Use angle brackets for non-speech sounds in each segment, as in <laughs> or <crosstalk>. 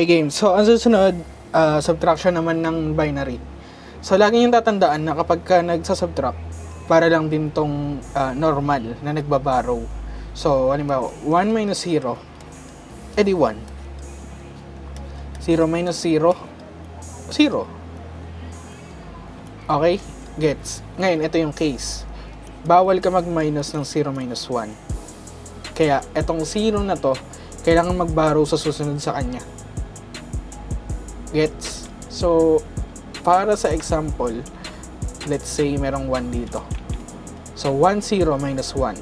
Okay, game. So, ang susunod, ah, subtraction naman ng binary. So, lagi yung tatandaan na kapag ka nagsasubtract, para lang din tong ah, normal na nagbabarrow. So, halimbawa, 1 minus 0, edi 1. 0 minus 0, 0. Okay? Gets. Ngayon, ito yung case. Bawal ka mag-minus ng 0 minus 1. Kaya, etong 0 na to, kailangan mag-borrow sa susunod sa kanya. Gets? So, para sa example, let's say merong 1 dito. So, 1, 0 minus 1.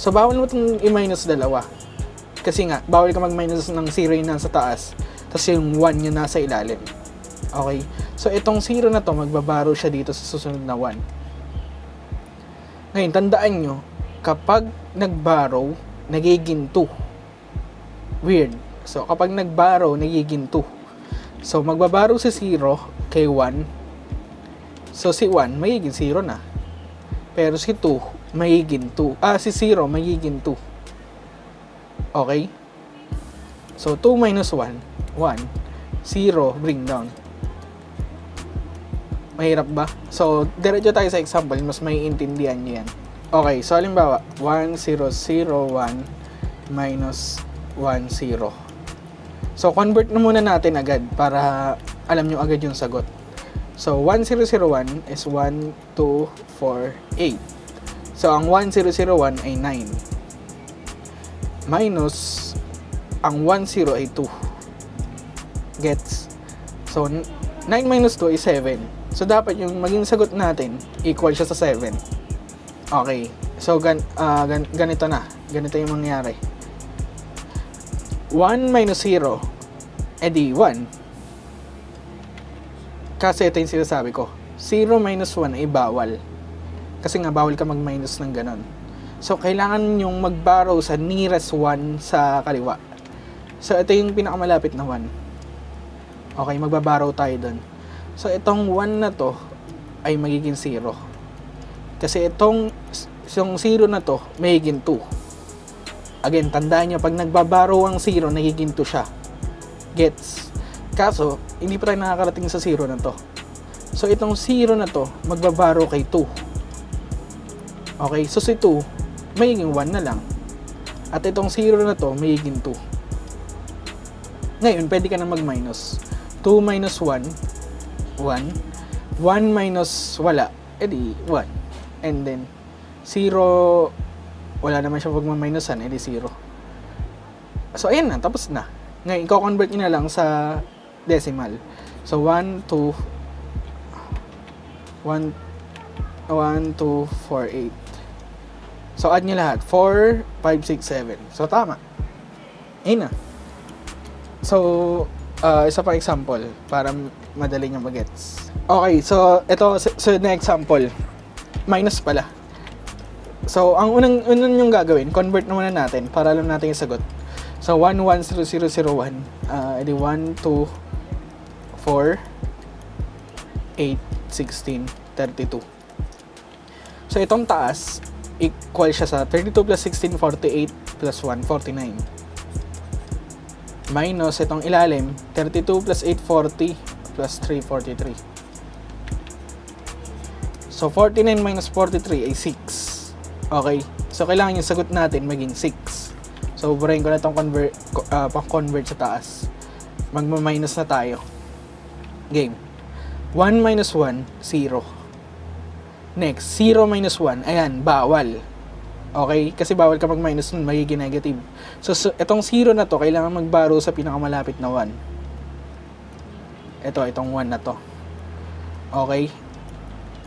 So, bawal mo itong i-minus dalawa. Kasi nga, bawal ka mag-minus ng 0 yung nasa taas, tapos yung 1 yung nasa ilalim. Okay? So, itong 0 na to, magbabaro siya dito sa susunod na 1. Ngayon, tandaan nyo, kapag nag-borrow, nagiging 2. Weird. So, kapag nag-borrow, nagiging 2. So, magbabaro si 0 kay 1. So, si 1, magiging 0 na. Pero si 2, magiging 2. Ah, si 0, magiging 2. Okay? So, 2 minus 1, 1. 0, bring down. Mahirap ba? So, diretso tayo sa example, mas may intindihan nyo yan. Okay, so halimbawa, 1, 0, 0, 1, minus 1, 0. So, convert na muna natin agad para alam nyo agad yung sagot. So, 1001 is 1, 2, 4, 8. So, ang 1001 ay 9. Minus, ang 10 ay 2. Gets? So, 9 minus 2 is 7. So, dapat yung maging sagot natin, equal siya sa 7. Okay. So, gan, ah, gan, ganito na. Ganito yung mangyari. 1 minus 0, edi 1. Kasi ito yung sinasabi ko. 0 minus 1 ay bawal. Kasi nga bawal ka mag-minus ng ganon. So, kailangan yung mag-borrow sa nearest 1 sa kaliwa. So, ito yung pinakamalapit na 1. Okay, magbabarrow tayo dun. So, itong 1 na to ay magiging 0. Kasi itong yung 0 na to, magiging 2. Again, tandaan nyo, pag nagbabarrow ang 0, nagiging 2 siya. Gets? Kaso, hindi pa tayo nakakarating sa 0 na to. So, itong 0 na to, magbabaro kay 2. Okay, so si 2, magiging 1 na lang. At itong 0 na to, magiging 2. Ngayon, pwede ka na mag-minus. 2 minus 1, 1. 1 minus wala, edi 1. And then, 0, wala naman siya pag minusan edi 0. So, ayan na, tapos na. Ngayon, i-convert nyo na lang sa decimal. So, 1, 2, 1, 1, 2, 4, 8. So, add nyo lahat. 4, 5, 6, 7. So, tama. Ayun na. So, uh, isa pa example para madali nyo magets. Okay, so, ito, so, na example. Minus pala. So, ang unang, unang yung gagawin, convert na muna natin para alam natin yung sagot. So, 1, 1, 0, 0, 0, 1. Uh, edi 1, 2, 4, 8, 16, 32. So, itong taas, equal siya sa 32 plus 16, 48 plus 1, 49. Minus itong ilalim, 32 plus 8, 40 plus 3, 43. So, 49 minus 43 ay 6. Okay? So, kailangan yung sagot natin maging 6. So, burahin ko na itong convert, uh, pang-convert sa taas. Magma-minus na tayo. Game. 1 minus 1, 0. Next, 0 minus 1. Ayan, bawal. Okay? Kasi bawal ka mag-minus nun, magiging negative. So, so, itong 0 na to, kailangan mag-borrow sa pinakamalapit na 1. Ito, itong 1 na to. Okay?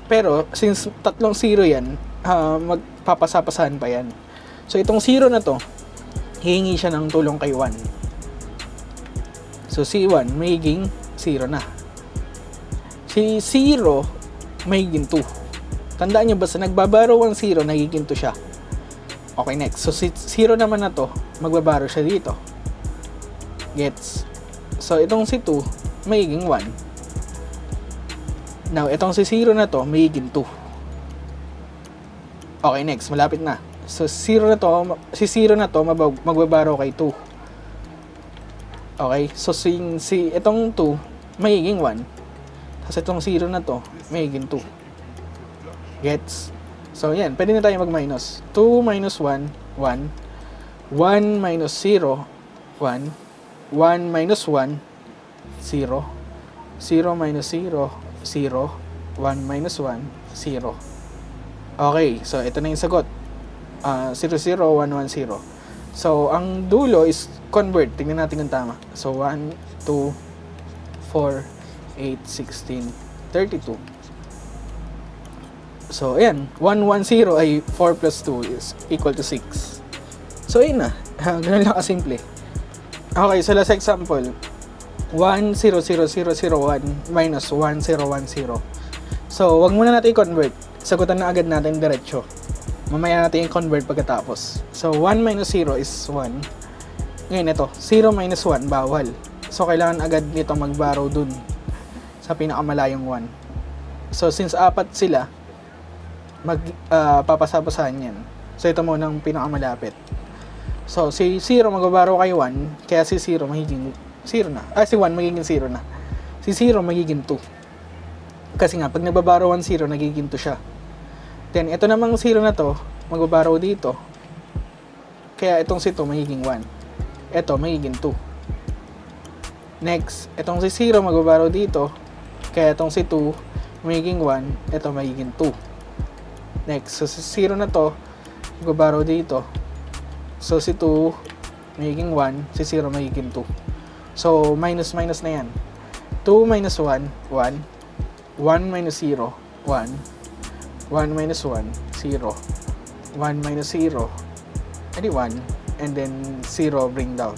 Pero, since tatlong 0 yan, uh, magpapasapasahan pa yan. So, itong 0 na to, hihingi siya ng tulong kay 1. So, si 1, magiging 0 na. Si 0, magiging 2. Tandaan nyo, basta nagbabaro ang 0, nagiging 2 siya. Okay, next. So, si 0 naman na to, magbabaro siya dito. Gets? So, itong si 2, magiging 1. Now, itong si 0 na to, magiging 2. Okay, next. Malapit na. So, 0 na to, si 0 na to, magbabaro kay 2. Okay? So, si, si itong 2, magiging 1. Tapos itong 0 na to, magiging 2. Gets? So, yan. Pwede na tayo mag-minus. 2 minus 1, 1. 1 minus 0, 1. 1 minus 1, 0. 0 minus 0, 0. 1 minus 1, 0. Okay, so ito na yung sagot. Uh, 0, 0, 1, 1, 0. So, ang dulo is convert. Tingnan natin kung tama. So, 1, 2, 4, 8, 16, 32. So, ayan. 1, 1, 0 ay 4 plus 2 is equal to 6. So, ayun na. <laughs> Ganun lang kasimple. Okay, so last example. 1, 0, 0, 0, 0, 1 minus 1, 0, 1, 0. So, wag muna natin i-convert. Sagutan na agad natin diretso. Mamaya natin i-convert pagkatapos. So, 1 minus 0 is 1. Ngayon, ito. 0 minus 1, bawal. So, kailangan agad nito mag-borrow dun sa pinakamalayong 1. So, since apat sila, mag uh, papasapasahan yan. So, ito muna ang pinakamalapit. So, si 0 mag-borrow kay 1, kaya si 0 magiging 0 na. Ah, si 1 magiging 0 na. Si 0 magiging 2. Kasi nga, pag nagbabaro 1, 0, nagiging 2 siya. Then, ito namang 0 na to, magbabaro dito. Kaya itong si 2 magiging 1. Ito, magiging 2. Next, itong si 0 magbabaro dito. Kaya itong si 2 magiging 1. Ito magiging 2. Next, so si 0 na to, magbabaro dito. So si 2 magiging 1, si 0 magiging 2. So, minus minus na yan. 2 minus 1, 1. 1 minus 0, 1. 1 minus 1, 0. 1 minus 0, edi 1. And then 0 bring down.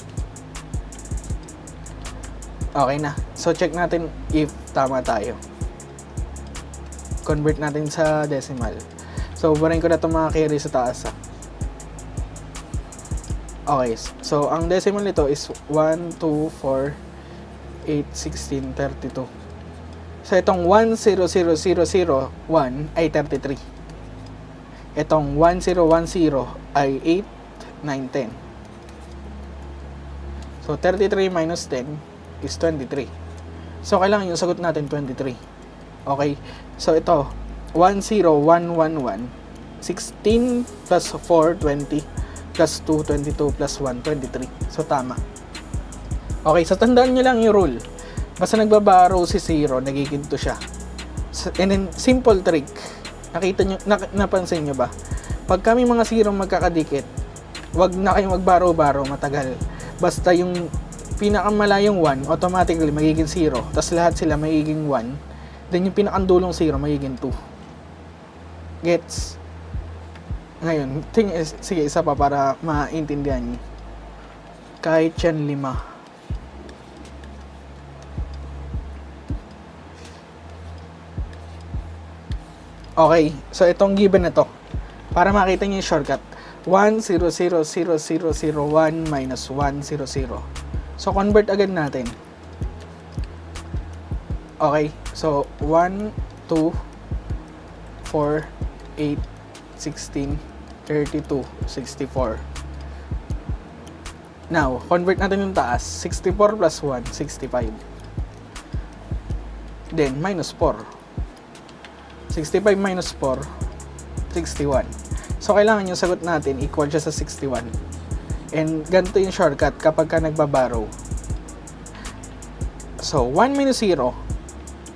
Okay na. So, check natin if tama tayo. Convert natin sa decimal. So, barin ko na itong mga carry sa taas. Ha. Okay, so ang decimal nito is 1, 2, 4, 8, 16, 32. So itong 1, 0, 0, 0, 0, 1 ay 33. Itong 1, 0, 1, 0 ay 8, 9, 10. So 33 minus 10 is 23. So kailangan yung sagot natin 23. Okay, so ito 1, 0, 1, 1, 1, 16 plus 4, 20 plus 2, 22 plus 1, 23. So, tama. Okay, so tandaan nyo lang yung rule. Basta nagbabaro si 0, nagiging 2 siya. And then, simple trick. Nakita nyo, na, napansin nyo ba? Pag kami mga 0 magkakadikit, wag na kayong magbaro-baro matagal. Basta yung pinakamalayong 1, automatically magiging 0. Tapos lahat sila magiging 1. Then yung pinakandulong 0, magiging 2. Gets? Ngayon, ting sige, isa pa para maintindihan niyo. Kahit yan lima. Okay, so itong given na to. Para makita niyo yung shortcut. 1, 0, 0, 0, 0, 0, 1, minus 1, 0, 0. So, convert agad natin. Okay, so 1, 2, 4, 8, 16, 32, 64. Now, convert natin yung taas. 64 plus 1, 65. Then, minus 4. 65 minus 4, 61. So, kailangan yung sagot natin equal siya sa 61. And, ganito yung shortcut kapag ka nagbabarrow. So, 1 minus 0,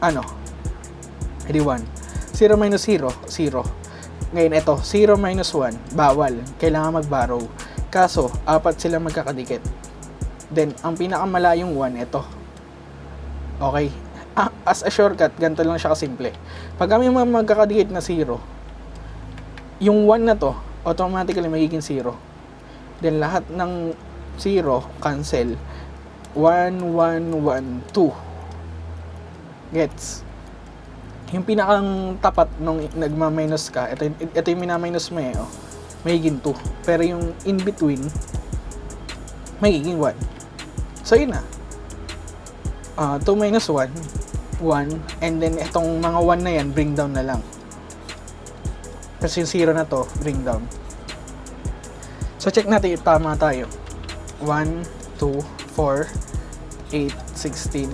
ano? Edi 1. 0 minus 0, 0. Ngayon ito, 0 minus 1, bawal. Kailangan mag-borrow. Kaso, apat sila magkakadikit. Then, ang pinakamalayong 1, ito. Okay? Ah, as a shortcut, ganito lang siya kasimple. Pag kami magkakadikit na 0, yung 1 na to, automatically magiging 0. Then, lahat ng 0, cancel. 1, 1, 1, 2. Gets? yung pinakang tapat nung nagma-minus ka, ito, ito yung mina-minus mo eh, oh, magiging 2. Pero yung in between, magiging 1. So, yun na. Uh, 2 minus 1, 1. And then, itong mga 1 na yan, bring down na lang. Kasi yung 0 na to, bring down. So, check natin tama tayo. 1, 2, 4, 8, 16,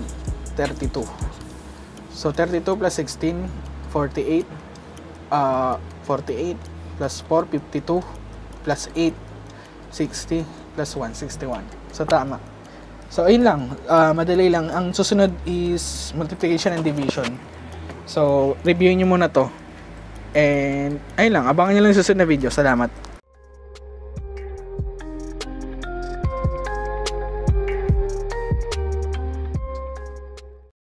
32. So, 32 plus 16, 48. Uh, 48 plus 4, 52. Plus 8, 60. Plus 1, 61. So, tama. So, ayun lang. Ah, madali lang. Ang susunod is multiplication and division. So, reviewin nyo muna to. And, ayun lang. Abangan nyo lang susunod na video. Salamat.